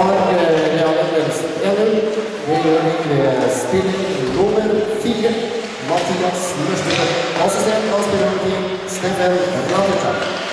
Voor Leander Eller weer speler nummer 4, Matthias Muster. Als ze zijn, als penalty, Stefan Radetak.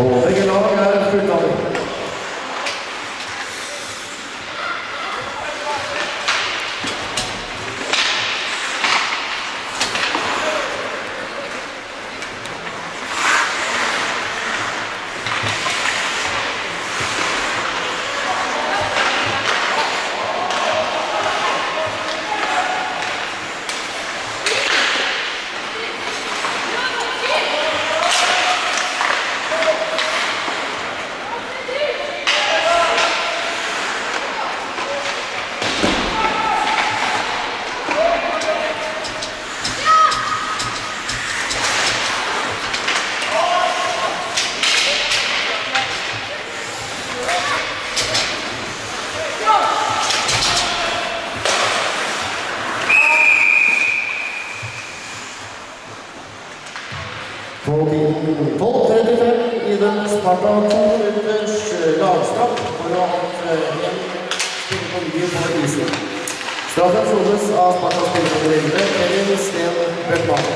Well, lagstraff for å ha hatt en spiller på mye på isen. Straffen sones av Spartas spiller nummer 11, Kevin Sten Bøckmann.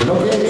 Blokkering.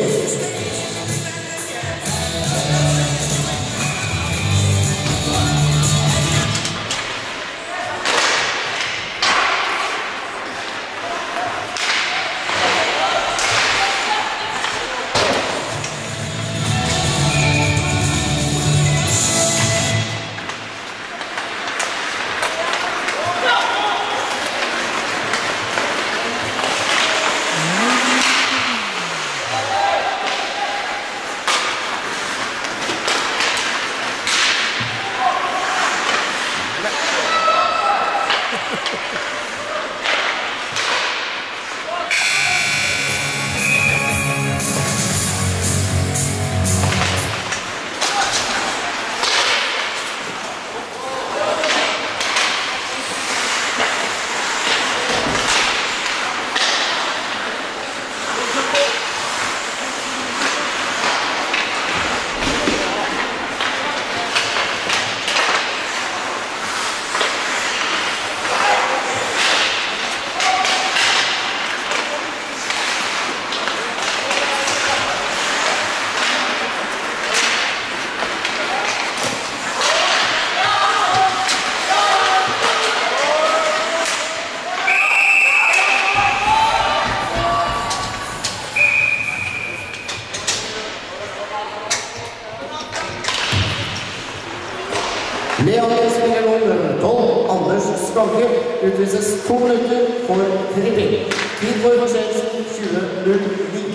Utvises to minutter for tripping. Tid for forseelsen 20.09.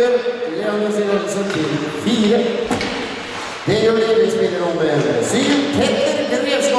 11 danser til 4. Det gjør det vi spiller om syv. Petter